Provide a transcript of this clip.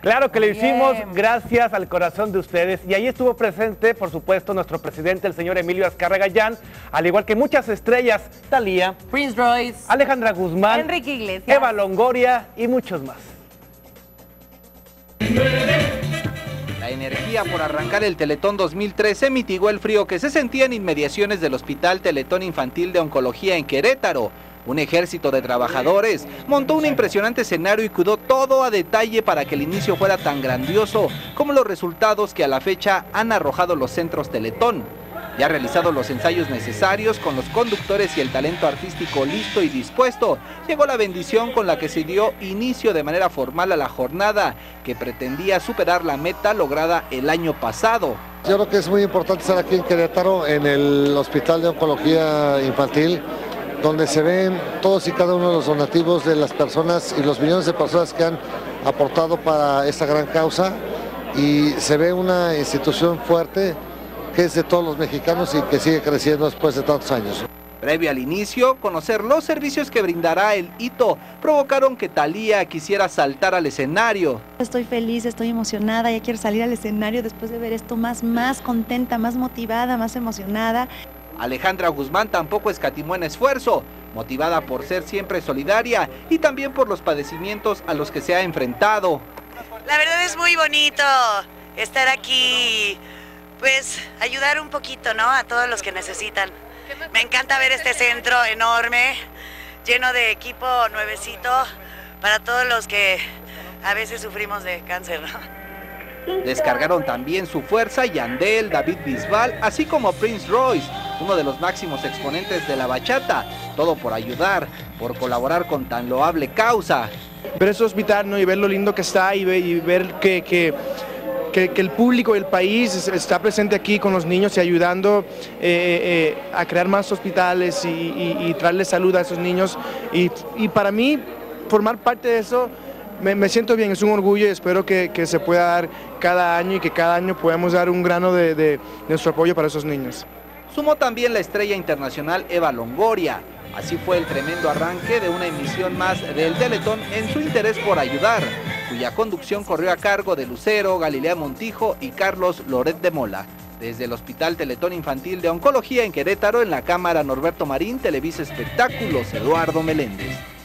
Claro que lo hicimos gracias al corazón de ustedes y ahí estuvo presente, por supuesto, nuestro presidente, el señor Emilio Azcárraga Gallán, al igual que muchas estrellas, Talía, Prince Royce, Alejandra Guzmán, Enrique Iglesias, Eva Longoria y muchos más. La energía por arrancar el Teletón 2013 mitigó el frío que se sentía en inmediaciones del Hospital Teletón Infantil de Oncología en Querétaro. Un ejército de trabajadores montó un impresionante escenario y cuidó todo a detalle para que el inicio fuera tan grandioso como los resultados que a la fecha han arrojado los centros Teletón. Ya realizado los ensayos necesarios con los conductores y el talento artístico listo y dispuesto, llegó la bendición con la que se dio inicio de manera formal a la jornada, que pretendía superar la meta lograda el año pasado. Yo creo que es muy importante estar aquí en Querétaro, en el Hospital de Oncología Infantil, donde se ven todos y cada uno de los donativos de las personas y los millones de personas que han aportado para esta gran causa y se ve una institución fuerte que es de todos los mexicanos y que sigue creciendo después de tantos años. Previo al inicio, conocer los servicios que brindará el hito provocaron que Talía quisiera saltar al escenario. Estoy feliz, estoy emocionada, ya quiero salir al escenario después de ver esto más, más contenta, más motivada, más emocionada. Alejandra Guzmán tampoco escatimó en esfuerzo, motivada por ser siempre solidaria y también por los padecimientos a los que se ha enfrentado. La verdad es muy bonito estar aquí, pues ayudar un poquito, ¿no? A todos los que necesitan. Me encanta ver este centro enorme, lleno de equipo nuevecito para todos los que a veces sufrimos de cáncer, ¿no? Descargaron también su fuerza Yandel, David Bisbal, así como Prince Royce, uno de los máximos exponentes de la bachata. Todo por ayudar, por colaborar con tan loable causa. Ver ese hospital ¿no? y ver lo lindo que está y ver, que, que, que, que, el público y el país está presente aquí con los niños y ayudando eh, eh, a crear más hospitales y, y, traerles salud a esos niños. Y, para mí, formar parte de eso me, siento bien, es un orgullo y espero que, que, se pueda dar cada año y que cada año podamos dar un grano de, de nuestro apoyo para esos niños. Sumó también la estrella internacional Eva Longoria. Así fue el tremendo arranque de una emisión más del Teletón en su interés por ayudar, cuya conducción corrió a cargo de Lucero, Galilea Montijo y Carlos Loret de Mola. Desde el Hospital Teletón Infantil de Oncología en Querétaro, en la Cámara Norberto Marín, Televisa Espectáculos, Eduardo Meléndez.